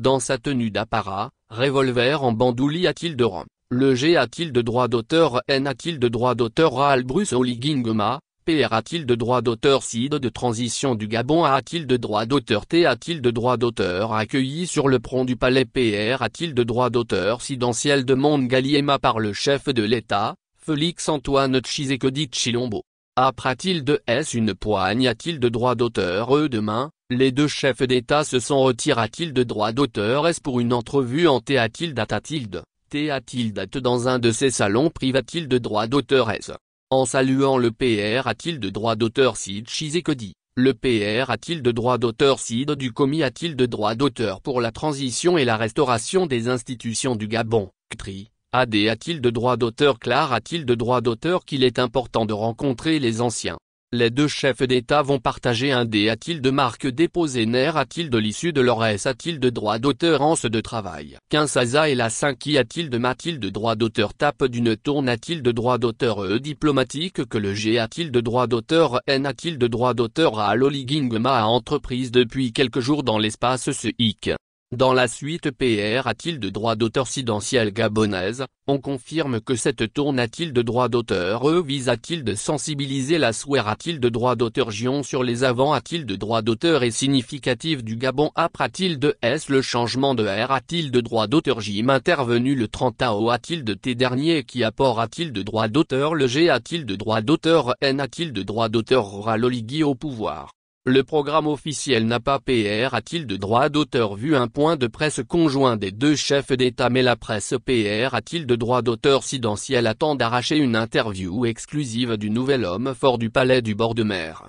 Dans sa tenue d'apparat, revolver en bandouli a-t-il de rang Le G a-t-il de droit d'auteur? N a-t-il de droit d'auteur? Raal Bruce Oligingema PR a-t-il de droit d'auteur? CID de transition du Gabon A-t-il de droit d'auteur? T a-t-il de droit d'auteur? Accueilli sur le pont du palais PR a-t-il de droit d'auteur? Sidentiel demande Galiema par le chef de l'État, Félix Antoine Tshisekedi Chilombo. Apra-t-il de S une poigne? A-t-il de droit d'auteur? E demain, les deux chefs d'État se sont retirés-t-il de droit d'auteur? S pour une entrevue en T a-t-il date a-t-il a-t-il dans un de ses salons priva-t-il de droit d'auteur? S. En saluant le PR a-t-il de droit d'auteur? Sid Chisekedi Le PR a-t-il de droit d'auteur? Sid du commis a-t-il de droit d'auteur pour la transition et la restauration des institutions du Gabon? CTRI AD a-t-il de droit d'auteur Clar a-t-il de droit d'auteur qu'il est important de rencontrer les anciens? Les deux chefs d'État vont partager un D a-t-il de marque déposé. NER a-t-il de l'issue de leur S a-t-il de droit d'auteur en ce de travail? 15 Asa et la 5 qui a-t-il de a-t-il de droit d'auteur? Tape d'une tourne a-t-il de droit d'auteur E diplomatique que le G a-t-il de droit d'auteur? N a-t-il de droit d'auteur à l'Oligingma a entreprise depuis quelques jours dans l'espace ce hic? Dans la suite PR a-t-il de droit d'auteur sidentiel gabonaise, on confirme que cette tourne a-t-il de droit d'auteur? E vise-t-il de sensibiliser la SWER a-t-il de droit d'auteur Gion sur les avants? A-t-il de droit d'auteur et significatif du Gabon? Après a-t-il de S le changement de R? A-t-il de droit d'auteur J intervenu le 30 AO a-t-il de T dernier qui apport? A-t-il de droit d'auteur le G? A-t-il de droit d'auteur N? A-t-il de droit d'auteur Raloligui au pouvoir? Le programme officiel n'a pas PR a-t-il de droit d'auteur vu un point de presse conjoint des deux chefs d'État mais la presse PR a-t-il de droit d'auteur sidentiel attend d'arracher une interview exclusive du nouvel homme fort du palais du bord de mer?